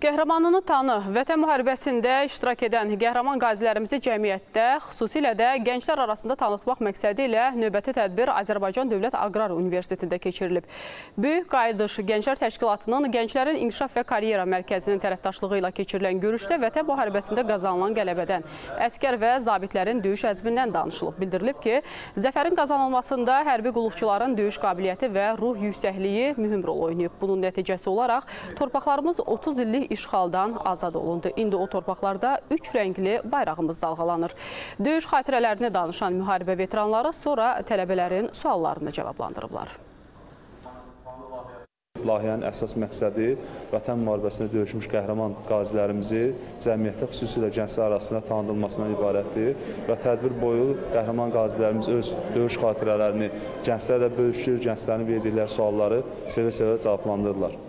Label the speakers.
Speaker 1: Qəhrəmanını tanı, vətən müharibəsində iştirak edən qəhrəman qazilərimizi cəmiyyətdə, xüsusilə də gənclər arasında tanıtmaq məqsədi ilə növbəti tədbir Azərbaycan Dövlət Aqrar Universitetində keçirilib. Böyük Qayıdış Gənclər Təşkilatının Gənclərin İnkişaf və Karyera Mərkəzinin tərəfdaşlığı ilə keçirilən görüşdə vətən müharibəsində qazanılan qələbədən, əskər və zabitlərin döyüş əzmindən danışılıb. Bildirilib ki, zəfərin qazanılmasında hərbi qulluqçuların döyüş qabiliyyəti və ruh yüksəkliyi mühüm rol oynayıb. Bunun nəticəsi olaraq torpaqlarımız 30 illik işğaldan azad olundu. İndi o torpaqlarda üç rəngli bayrağımız dalğalanır. Döyüş xatirələrini danışan müharibə veteranları sonra tələbələrin suallarını cavablandırıblar.
Speaker 2: Layihənin əsas məqsədi vətən müharibəsində döyüşmüş qəhrəman qazilərimizi cəmiyyətdə xüsusilə gənclər arasında tanıdılmasından ibarətdir və tədbir boyu qəhrəman qazilərimiz öz döyüş xatirələrini gənclərlə bölüşür, gənclərin verdikləri sualları sevə-sevə cavablandırırlar.